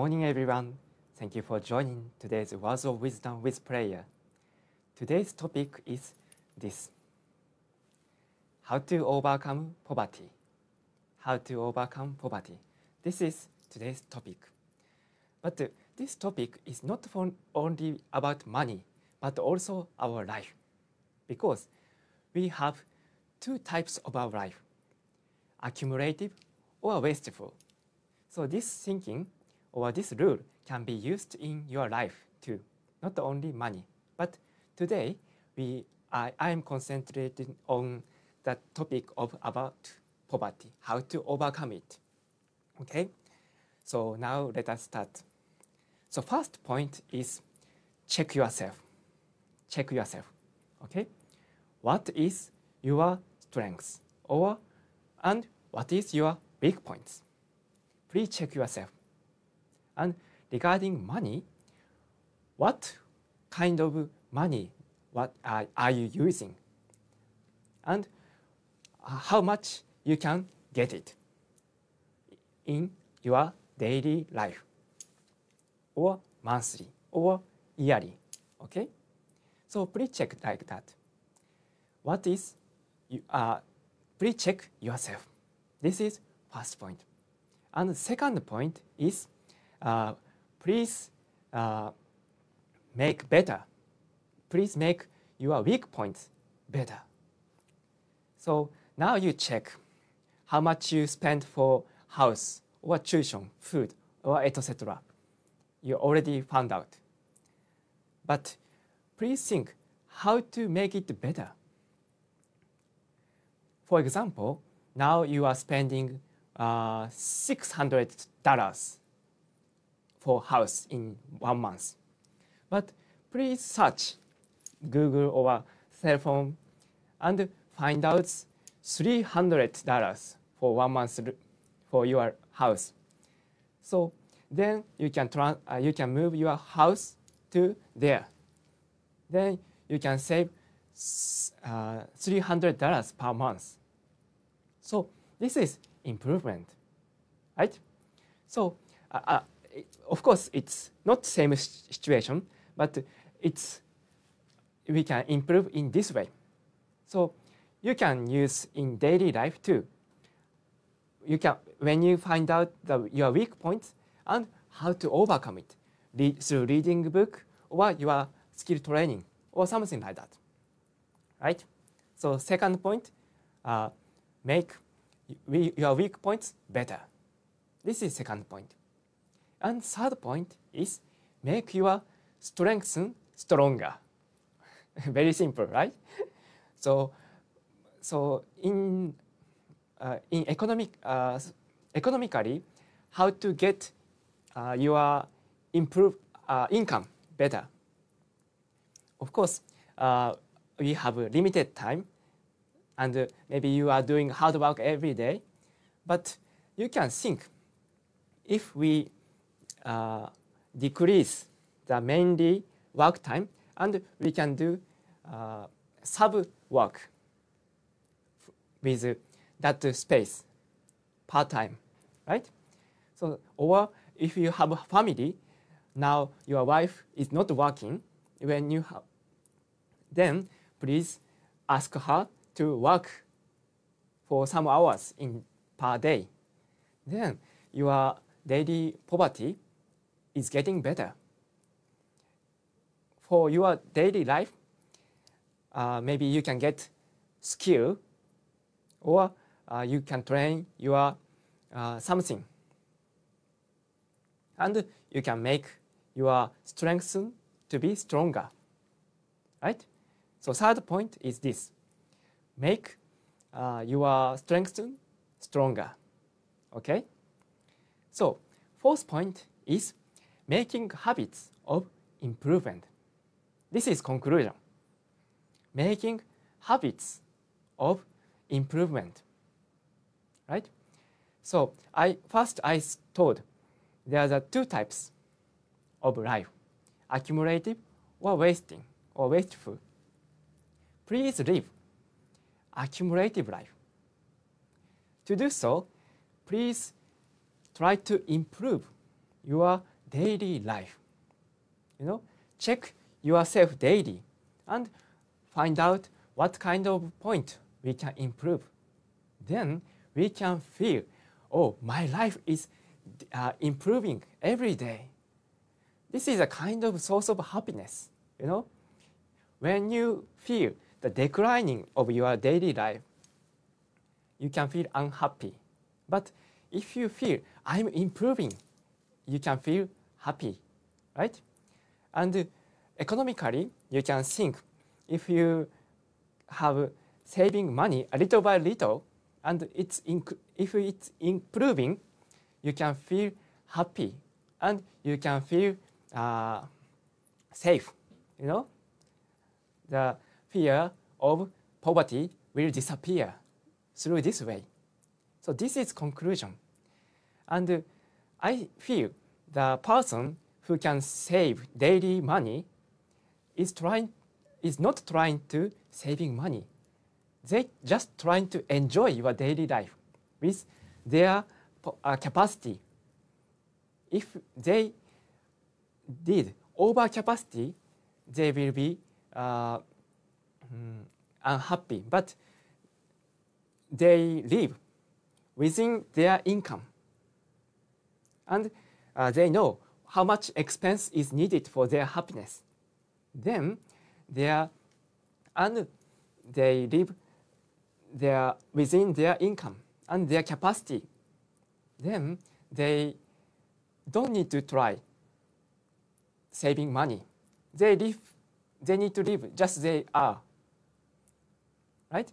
morning, everyone. Thank you for joining today's Words of Wisdom with Prayer. Today's topic is this How to overcome poverty. How to overcome poverty. This is today's topic. But uh, this topic is not only about money, but also our life. Because we have two types of our life accumulative or wasteful. So, this thinking or this rule can be used in your life too, not only money. But today, we, I, I am concentrating on the topic of about poverty, how to overcome it. Okay, so now let us start. So first point is check yourself. Check yourself. Okay, what is your strengths or and what is your weak points? Please check yourself. And regarding money, what kind of money what are, are you using? And how much you can get it in your daily life or monthly or yearly. Okay? So please check like that. What is you uh, please check yourself. This is first point. And second point is uh, please uh, make better. Please make your weak points better. So now you check how much you spend for house or tuition, food, or etc. You already found out. But please think how to make it better. For example, now you are spending uh, $600 for house in one month. But please search Google or cell phone and find out $300 for one month for your house. So then you can, uh, you can move your house to there. Then you can save uh, $300 per month. So this is improvement, right? So uh, uh, of course, it's not same situation, but it's we can improve in this way. So you can use in daily life too. You can when you find out the, your weak points and how to overcome it read, through reading book or your skill training or something like that, right? So second point, uh, make your weak points better. This is second point. And third point is make your strengths stronger. Very simple, right? so, so in uh, in economic uh, economically, how to get uh, your improve uh, income better. Of course, uh, we have a limited time, and maybe you are doing hard work every day, but you can think if we uh, decrease the mainly work time and we can do uh, sub work with that space part time, right? So, or if you have a family, now your wife is not working, when you have, then please ask her to work for some hours in per day. Then your daily poverty is getting better. For your daily life, uh, maybe you can get skill or uh, you can train your uh, something. And you can make your strengths to be stronger right? So third point is this. Make uh, your strengths stronger okay? So fourth point is making habits of improvement. This is conclusion. Making habits of improvement. Right? So I first I told there are two types of life, accumulative or wasting or wasteful. Please live accumulative life. To do so, please try to improve your daily life. You know, check yourself daily and find out what kind of point we can improve. Then we can feel, oh, my life is uh, improving every day. This is a kind of source of happiness, you know. When you feel the declining of your daily life, you can feel unhappy. But if you feel I'm improving, you can feel happy, right? And economically, you can think if you have saving money a little by little, and it's if it's improving, you can feel happy and you can feel uh, safe. You know, the fear of poverty will disappear through this way. So this is conclusion. And I feel the person who can save daily money is trying is not trying to saving money. They just trying to enjoy your daily life with their uh, capacity. If they did over capacity, they will be uh, mm, unhappy. But they live within their income. And uh, they know how much expense is needed for their happiness. Then they are, and they live their, within their income and their capacity. Then they don't need to try saving money. They live, they need to live just they are. Right?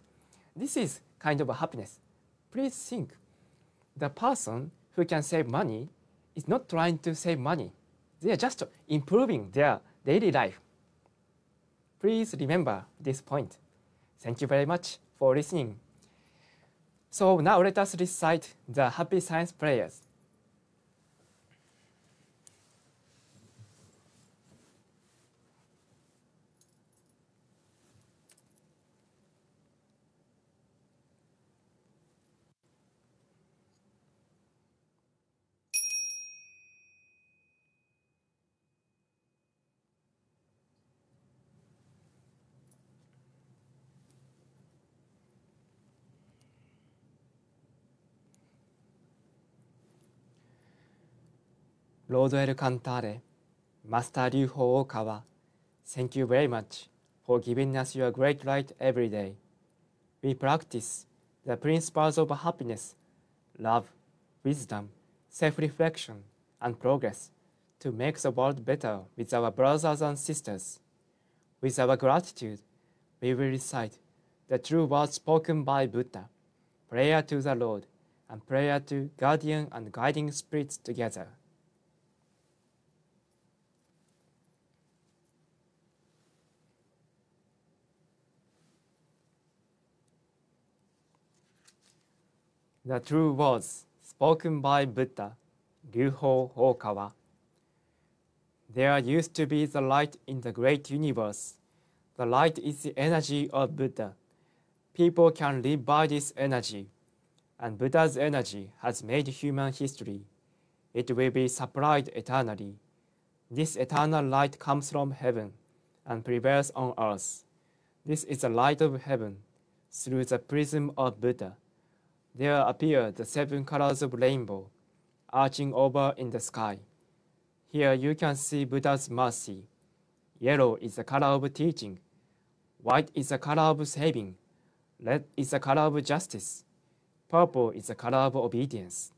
This is kind of a happiness. Please think the person who can save money is not trying to save money. They are just improving their daily life. Please remember this point. Thank you very much for listening. So now let us recite the happy science prayers. ロードエル・カンターレ、マスター・リュウホウ・オカワ、Thank you very much for giving us your great light every day. We practice the principles of happiness, love, wisdom, self-reflection, and progress to make the world better with our brothers and sisters. With our gratitude, we will recite the true words spoken by Buddha, prayer to the Lord, and prayer to guardian and guiding spirits together. The true words spoken by Buddha, Ryuho Okawa. There used to be the light in the great universe. The light is the energy of Buddha. People can live by this energy, and Buddha's energy has made human history. It will be supplied eternally. This eternal light comes from heaven and prevails on earth. This is the light of heaven through the prism of Buddha there appear the seven colors of rainbow, arching over in the sky. Here you can see Buddha's mercy. Yellow is the color of teaching. White is the color of saving. Red is the color of justice. Purple is the color of obedience.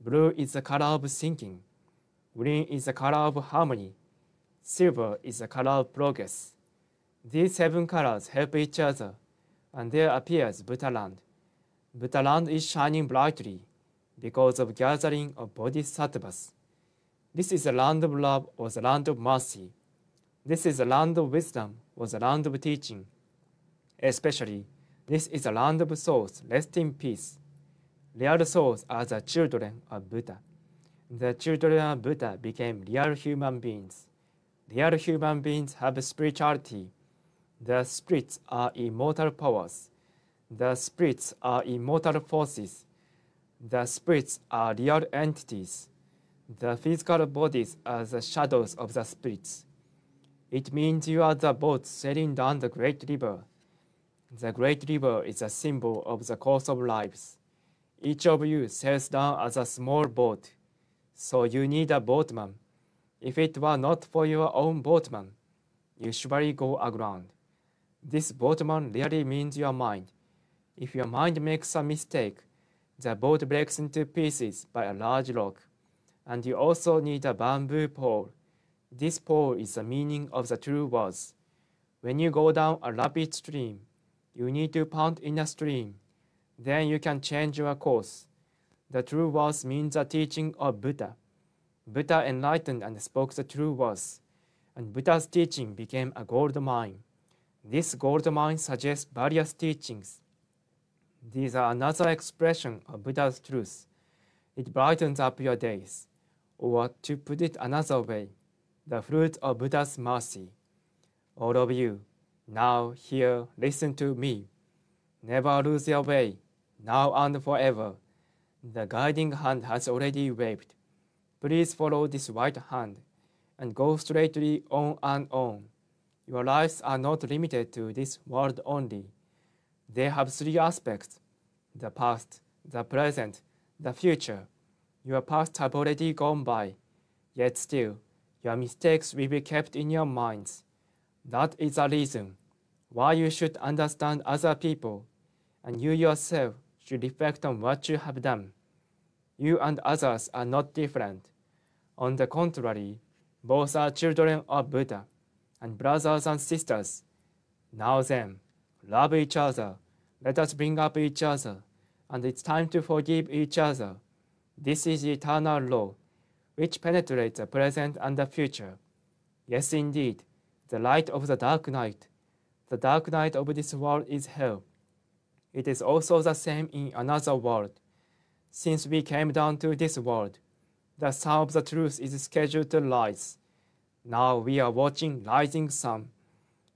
Blue is the color of thinking. Green is the color of harmony. Silver is the color of progress. These seven colors help each other, and there appears Buddha land. Buddha land is shining brightly because of gathering of bodhisattvas. This is the land of love or the land of mercy. This is the land of wisdom or the land of teaching. Especially, this is the land of souls rest in peace. Real souls are the children of Buddha. The children of Buddha became real human beings. Real human beings have spirituality. The spirits are immortal powers. The spirits are immortal forces. The spirits are real entities. The physical bodies are the shadows of the spirits. It means you are the boat sailing down the great river. The great river is a symbol of the course of lives. Each of you sails down as a small boat, so you need a boatman. If it were not for your own boatman, you surely go aground. This boatman really means your mind. If your mind makes a mistake, the boat breaks into pieces by a large rock. And you also need a bamboo pole. This pole is the meaning of the true words. When you go down a rapid stream, you need to pound in a stream. Then you can change your course. The true words means the teaching of Buddha. Buddha enlightened and spoke the true words, and Buddha's teaching became a gold mine. This gold mine suggests various teachings. These are another expression of Buddha's truth. It brightens up your days. Or to put it another way, the fruit of Buddha's mercy. All of you, now, here, listen to me. Never lose your way, now and forever. The guiding hand has already waved. Please follow this white hand and go straightly on and on. Your lives are not limited to this world only. They have three aspects the past, the present, the future. Your past have already gone by, yet still, your mistakes will be kept in your minds. That is a reason why you should understand other people, and you yourself should reflect on what you have done. You and others are not different. On the contrary, both are children of Buddha and brothers and sisters. Now then, love each other. Let us bring up each other, and it's time to forgive each other. This is eternal law, which penetrates the present and the future. Yes, indeed, the light of the dark night. The dark night of this world is hell. It is also the same in another world. Since we came down to this world, the sun of the truth is scheduled to rise. Now we are watching rising sun.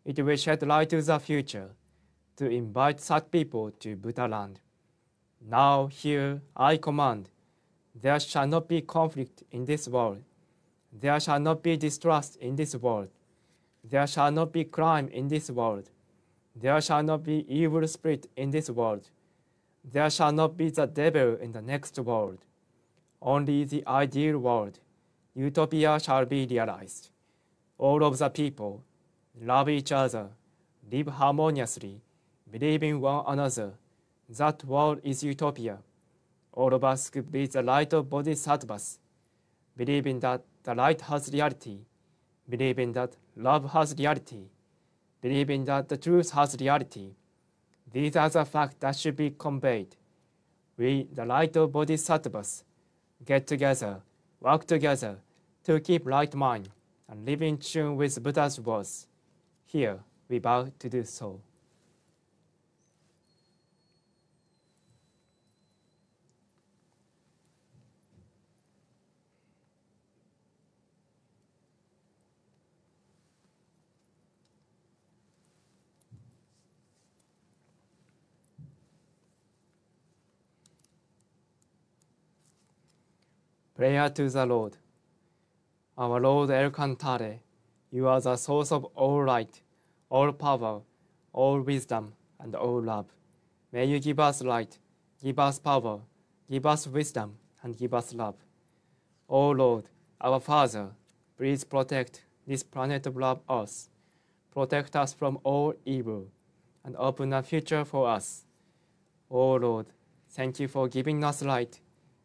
It will shed light to the future, to invite such people to Buddha land. Now here I command, there shall not be conflict in this world. There shall not be distrust in this world. There shall not be crime in this world. There shall not be evil spirit in this world. There shall not be the devil in the next world. Only the ideal world, utopia, shall be realized. All of the people love each other, live harmoniously, believe in one another. That world is utopia. All of us could be the light of bodhisattvas, believing that the light has reality, believing that love has reality, believing that the truth has reality. These are the facts that should be conveyed. We, the light of bodhisattvas, get together, work together to keep right mind and live in tune with Buddha's words. Here, we bow to do so. Prayer to the Lord. Our Lord El Cantare, you are the source of all light, all power, all wisdom, and all love. May you give us light, give us power, give us wisdom, and give us love. O Lord, our Father, please protect this planet of love Earth. Protect us from all evil, and open a future for us. O Lord, thank you for giving us light.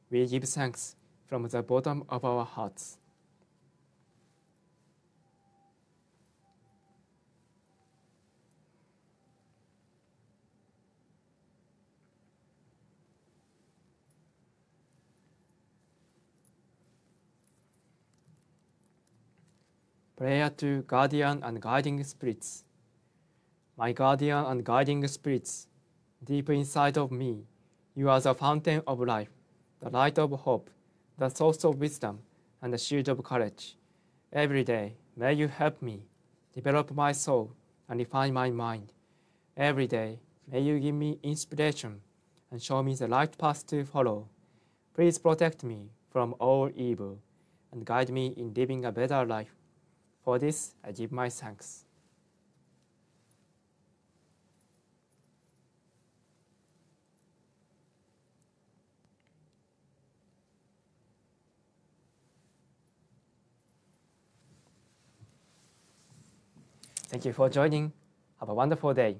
We give thanks from the bottom of our hearts. Prayer to guardian and guiding spirits. My guardian and guiding spirits, deep inside of me, you are the fountain of life, the light of hope, the source of wisdom, and the shield of courage. Every day, may you help me develop my soul and refine my mind. Every day, may you give me inspiration and show me the right path to follow. Please protect me from all evil. and guide me in living a better life. For this, I give my thanks. Thank you for joining. Have a wonderful day.